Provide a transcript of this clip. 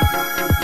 Música